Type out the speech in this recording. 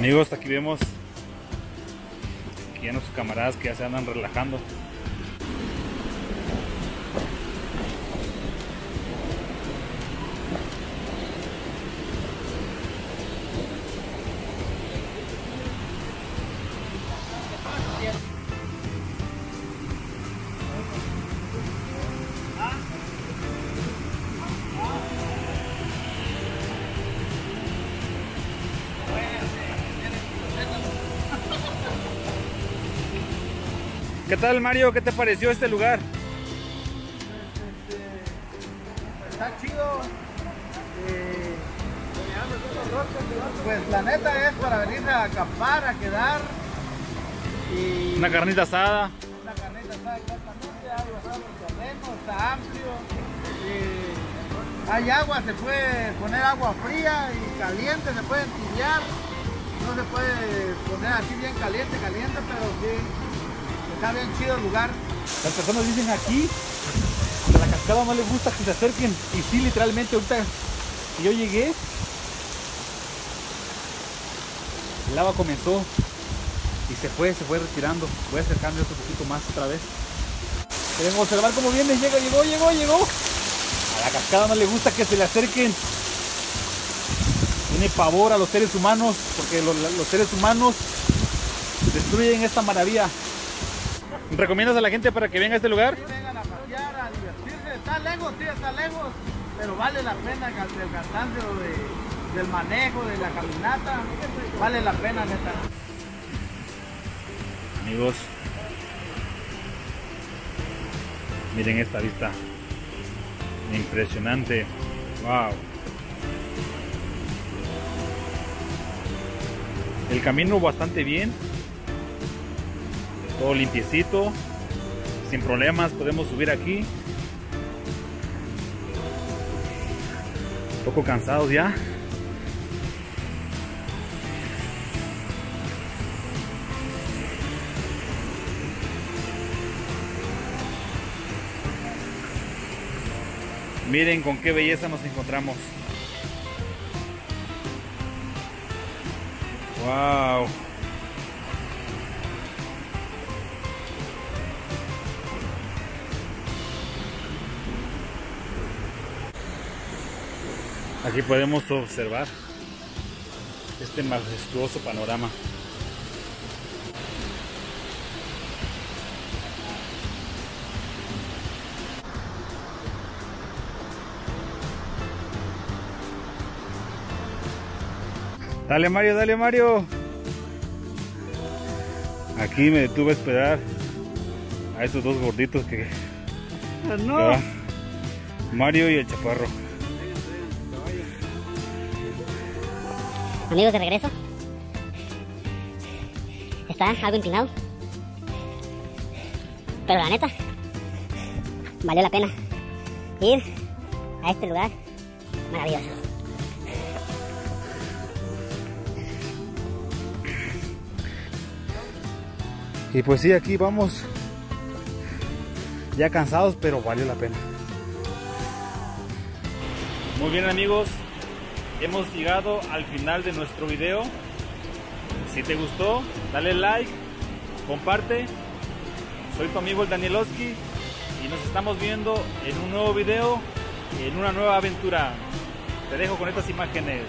Amigos, aquí vemos que ya nuestros camaradas que ya se andan relajando. ¿Qué tal Mario? ¿Qué te pareció este lugar? Está chido. Eh, pues la neta es para venir a acampar, a quedar. Y Una carnita asada. una carnita asada exactamente, hay bastante terreno, está amplio. eh, hay agua, se puede poner agua fría y caliente, se puede tibiar. No se puede poner así bien caliente, caliente, pero sí. Está bien chido el lugar. Las personas dicen aquí que a la cascada no les gusta que se acerquen. Y sí, literalmente, ahorita que yo llegué, el lava comenzó y se fue, se fue retirando. Voy a acercarme otro poquito más otra vez. Queremos observar cómo viene, llega, llegó, llegó, llegó. A la cascada no le gusta que se le acerquen. Tiene pavor a los seres humanos porque los seres humanos destruyen esta maravilla. ¿Recomiendas a la gente para que venga a este lugar? Sí, vengan a pasear, a divertirse. Está lejos, sí, está lejos, pero vale la pena el cansancio de- del manejo, de la caminata. Vale la pena, neta. Amigos, miren esta vista. Impresionante. Wow. El camino bastante bien. Todo limpiecito. Sin problemas podemos subir aquí. Un poco cansados ya. Miren con qué belleza nos encontramos. Wow. Aquí podemos observar este majestuoso panorama. Dale Mario, dale Mario. Aquí me detuve a esperar a esos dos gorditos que, que va. Mario y el chaparro. Amigos de regreso. Está algo empinado. Pero la neta, valió la pena ir a este lugar maravilloso. Y pues sí, aquí vamos ya cansados, pero valió la pena. Muy bien amigos, hemos llegado al final de nuestro video. Si te gustó, dale like, comparte. Soy tu amigo el Danielowski y nos estamos viendo en un nuevo video, en una nueva aventura. Te dejo con estas imágenes.